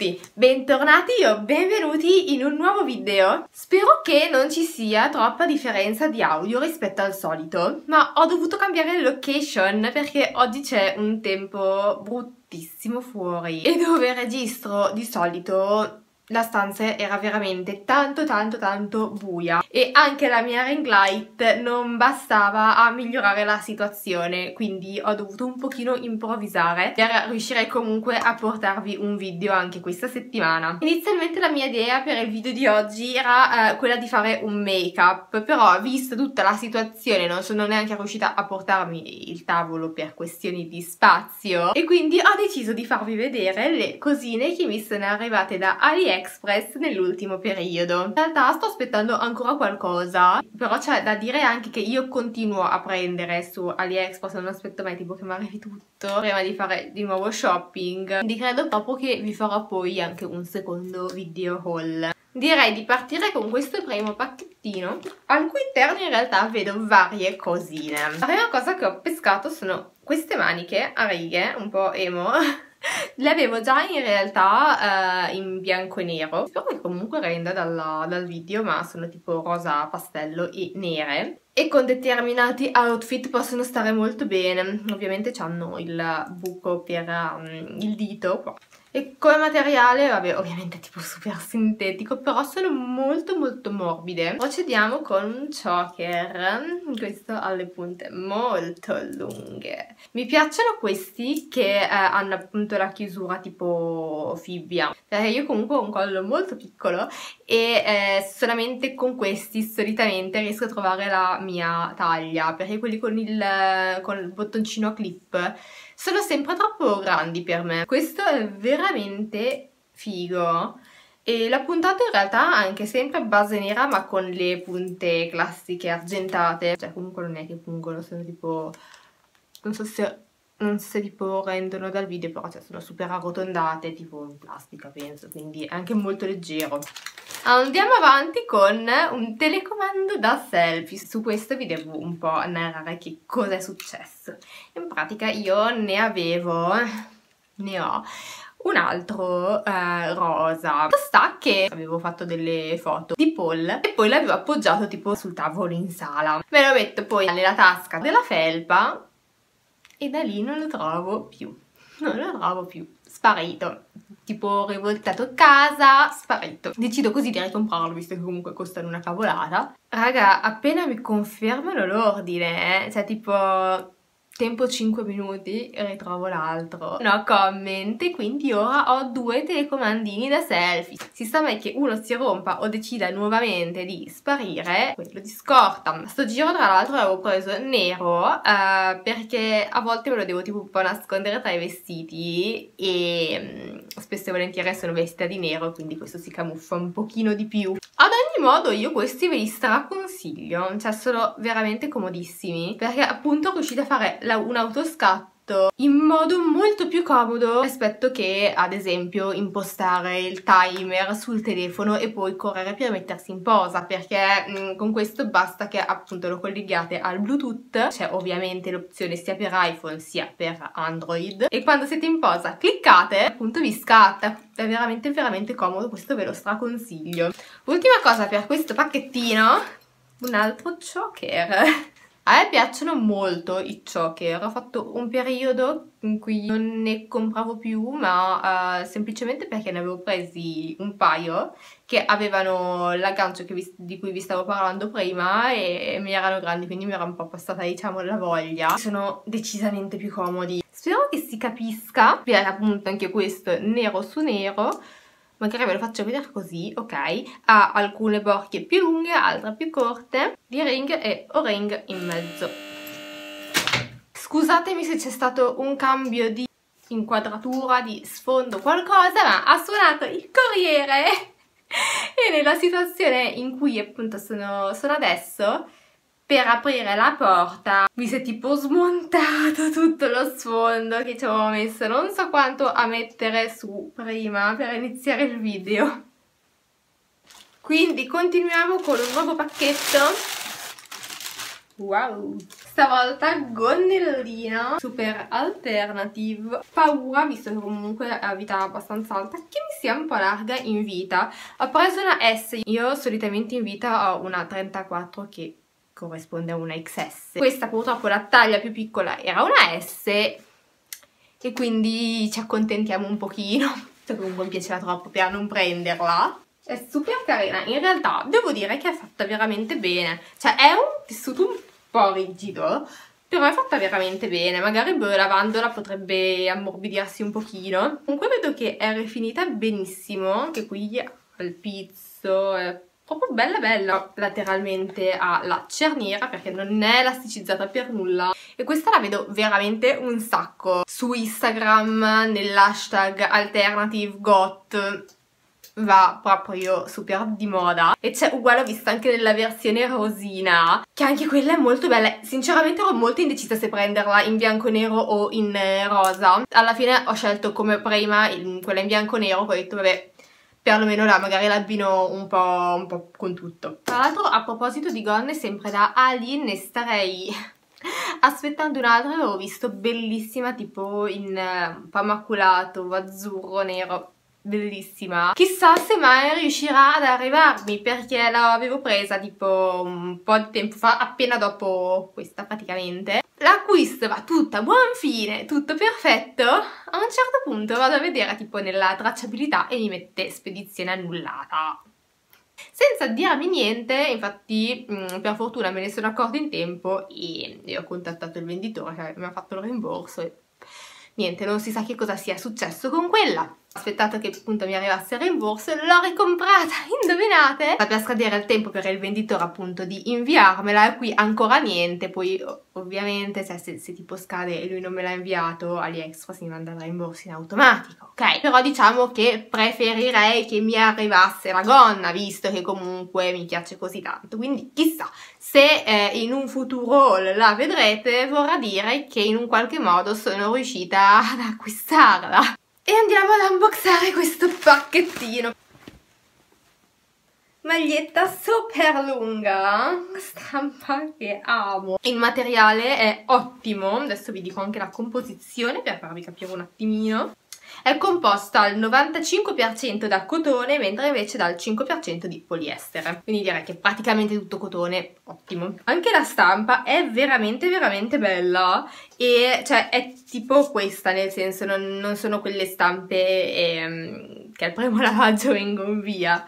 tutti, bentornati o benvenuti in un nuovo video. Spero che non ci sia troppa differenza di audio rispetto al solito, ma ho dovuto cambiare location perché oggi c'è un tempo bruttissimo fuori e dove registro di solito la stanza era veramente tanto tanto tanto buia. E anche la mia ring light non bastava a migliorare la situazione quindi ho dovuto un pochino improvvisare per riuscire comunque a portarvi un video anche questa settimana. Inizialmente la mia idea per il video di oggi era eh, quella di fare un make up però visto tutta la situazione non sono neanche riuscita a portarmi il tavolo per questioni di spazio e quindi ho deciso di farvi vedere le cosine che mi sono arrivate da AliExpress AliExpress nell'ultimo periodo. In realtà sto aspettando ancora qualcosa, però c'è da dire anche che io continuo a prendere su AliExpress, non aspetto mai tipo che mi arrivi tutto prima di fare di nuovo shopping, quindi credo proprio che vi farò poi anche un secondo video haul. Direi di partire con questo primo pacchettino, al cui interno in realtà vedo varie cosine. La prima cosa che ho pescato sono queste maniche a righe, un po' emo, Le avevo già in realtà uh, in bianco e nero, spero che comunque renda dalla, dal video, ma sono tipo rosa pastello e nere. E con determinati outfit possono stare molto bene, ovviamente hanno il buco per um, il dito qua. E come materiale, vabbè, ovviamente tipo super sintetico, però sono molto molto morbide. Procediamo con un choker, questo ha le punte molto lunghe. Mi piacciono questi che eh, hanno appunto la chiusura tipo fibbia, perché io comunque ho un collo molto piccolo e eh, solamente con questi solitamente riesco a trovare la mia taglia, perché quelli con il, con il bottoncino a clip sono sempre troppo grandi per me. Questo è veramente figo. E l'ho puntato in realtà anche sempre base nera ma con le punte classiche argentate. Cioè comunque non è che pungono, sono tipo... Non so se non so se tipo rendono dal video, però cioè, sono super arrotondate, tipo in plastica penso, quindi è anche molto leggero. Andiamo avanti con un telecomando da selfie. Su questo vi devo un po' narrare che cosa è successo. In pratica io ne avevo, ne ho un altro eh, rosa. Sta che avevo fatto delle foto di Paul e poi l'avevo appoggiato tipo sul tavolo in sala. Me lo metto poi nella tasca della felpa e da lì non lo trovo più. Non lo trovo più. Sparito. Tipo rivoltato casa, sparito. Decido così di ricomprarlo visto che comunque costano una cavolata. Raga, appena mi confermano l'ordine, eh, cioè tipo tempo 5 minuti e ritrovo l'altro. No comment, quindi ora ho due telecomandini da selfie. Si sta mai che uno si rompa o decida nuovamente di sparire, quello di scorta. Sto giro tra l'altro l'avevo preso nero uh, perché a volte me lo devo tipo un po' nascondere tra i vestiti e um, spesso e volentieri sono vestita di nero quindi questo si camuffa un pochino di più. Ad ogni modo io questi ve li straconsiglio, cioè sono veramente comodissimi perché appunto riuscite a fare un autoscatto in modo molto più comodo rispetto che ad esempio impostare il timer sul telefono e poi correre per mettersi in posa perché mh, mm, con questo basta che appunto lo colleghiate al bluetooth c'è ovviamente l'opzione sia per iPhone sia per Android e quando siete in posa cliccate appunto vi scatta. È veramente veramente comodo questo ve lo straconsiglio. Ultima cosa per questo pacchettino un altro choker a me piacciono molto i choker, ho fatto un periodo in cui non ne compravo più, ma uh, semplicemente perché ne avevo presi un paio che avevano l'aggancio di cui vi stavo parlando prima e, e mi erano grandi, quindi mi era un po' passata diciamo la voglia. Sono decisamente più comodi. Spero che si capisca, perché appunto anche questo nero su nero, magari ve lo faccio vedere così, ok? Ha alcune borchie più lunghe, altre più corte, di ring e o-ring in mezzo. Scusatemi se c'è stato un cambio di inquadratura, di sfondo, qualcosa, ma ha suonato il corriere e nella situazione in cui appunto sono, sono adesso per aprire la porta mi si è tipo smontato tutto lo sfondo che ci avevo messo. Non so quanto a mettere su prima per iniziare il video. Quindi continuiamo con un nuovo pacchetto. Wow. Stavolta gonnellino super alternative. Paura visto che comunque è a vita abbastanza alta che mi sia un po' larga in vita. Ho preso una S, io solitamente in vita ho una 34 che corrisponde a una XS. Questa purtroppo la taglia più piccola era una S e quindi ci accontentiamo un pochino. Comunque mi piaceva troppo per non prenderla. È super carina, in realtà devo dire che è fatta veramente bene. Cioè è un tessuto un po' rigido, però è fatta veramente bene, magari boh, lavandola potrebbe ammorbidirsi un pochino. Comunque vedo che è rifinita benissimo, anche qui al pizzo, è proprio bella bella. Lateralmente ha la cerniera perché non è elasticizzata per nulla e questa la vedo veramente un sacco. Su Instagram nell'hashtag alternativegot va proprio super di moda e c'è uguale ho visto anche nella versione rosina che anche quella è molto bella sinceramente ero molto indecisa se prenderla in bianco nero o in rosa alla fine ho scelto come prima quella in bianco nero poi ho detto vabbè perlomeno là magari l'abbino un po', un po' con tutto. Tra l'altro a proposito di gonne sempre da Ali ne starei aspettando un'altra avevo visto bellissima tipo in eh, un po' maculato, azzurro, nero bellissima chissà se mai riuscirà ad arrivarmi perché l'avevo presa tipo un po' di tempo fa appena dopo questa praticamente l'acquisto va tutta a buon fine tutto perfetto a un certo punto vado a vedere tipo nella tracciabilità e mi mette spedizione annullata. Senza dirmi niente, infatti mh, per fortuna me ne sono accorta in tempo e, e ho contattato il venditore che mi ha fatto il rimborso e niente, non si sa che cosa sia successo con quella aspettato che appunto mi arrivasse il rimborso l'ho ricomprata, indovinate? Sta per scadere il tempo per il venditore appunto di inviarmela e qui ancora niente, poi ovviamente cioè, se, se, tipo scade e lui non me l'ha inviato AliExpress mi manda il rimborso in automatico, ok? Però diciamo che preferirei che mi arrivasse la gonna visto che comunque mi piace così tanto, quindi chissà se eh, in un futuro la vedrete vorrà dire che in un qualche modo sono riuscita ad acquistarla e andiamo ad unboxare questo pacchettino. Maglietta super lunga. Stampa che amo. Il materiale è ottimo. Adesso vi dico anche la composizione per farvi capire un attimino è composta al 95% da cotone mentre invece dal 5% di poliestere. Quindi direi che è praticamente tutto cotone ottimo. Anche la stampa è veramente veramente bella. E cioè è tipo questa nel senso non, non sono quelle stampe ehm, che al primo lavaggio vengono via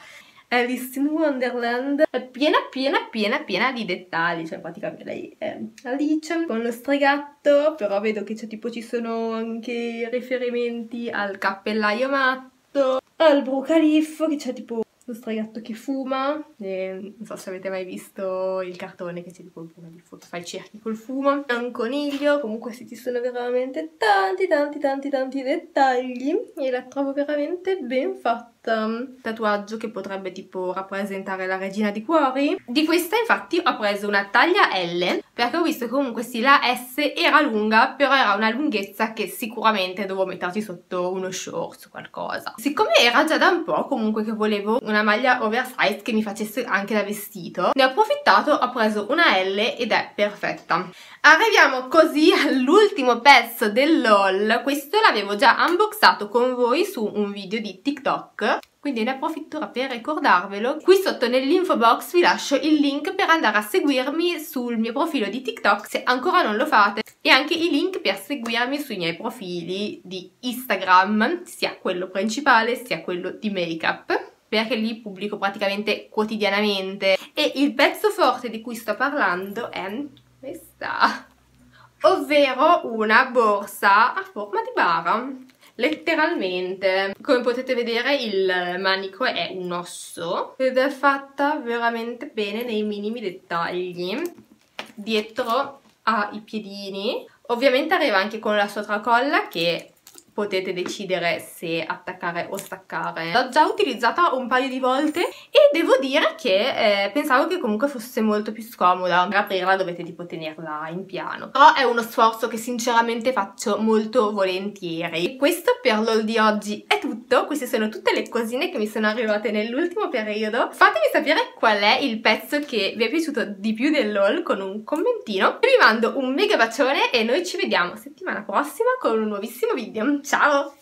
Alice in Wonderland. È piena piena piena piena di dettagli. Cioè praticamente lei è Alice con lo stregatto però vedo che tipo ci sono anche riferimenti al cappellaio matto al Brucaliff che c'è tipo lo stregatto che fuma. E non so se avete mai visto il cartone che c'è tipo il Brucaliff che fa i cerchi col fumo. È un coniglio. Comunque sì ci sono veramente tanti tanti tanti tanti dettagli. E la trovo veramente ben fatta tatuaggio che potrebbe tipo rappresentare la regina di cuori. Di questa infatti ho preso una taglia L perché ho visto che comunque sì la S era lunga però era una lunghezza che sicuramente dovevo metterci sotto uno shorts o qualcosa. Siccome era già da un po' comunque che volevo una maglia oversize che mi facesse anche da vestito ne ho approfittato, ho preso una L ed è perfetta. Arriviamo così all'ultimo pezzo dell'haul, questo l'avevo già unboxato con voi su un video di TikTok quindi ne approfitto per ricordarvelo. Qui sotto nell'info box vi lascio il link per andare a seguirmi sul mio profilo di TikTok se ancora non lo fate e anche i link per seguirmi sui miei profili di Instagram, sia quello principale sia quello di make-up perché lì pubblico praticamente quotidianamente e il pezzo forte di cui sto parlando è questa ovvero una borsa a forma di bara letteralmente. Come potete vedere il manico è un osso ed è fatta veramente bene nei minimi dettagli. Dietro ha i piedini. Ovviamente arriva anche con la sua tracolla che potete decidere se attaccare o staccare. L'ho già utilizzata un paio di volte e devo dire che eh, pensavo che comunque fosse molto più scomoda. Per aprirla dovete tipo tenerla in piano. Però è uno sforzo che sinceramente faccio molto volentieri. E questo per l'haul di oggi è tutto. Queste sono tutte le cosine che mi sono arrivate nell'ultimo periodo. Fatemi sapere qual è il pezzo che vi è piaciuto di più dell'haul con un commentino. Vi mando un mega bacione e noi ci vediamo settimana prossima con un nuovissimo video. Ciao!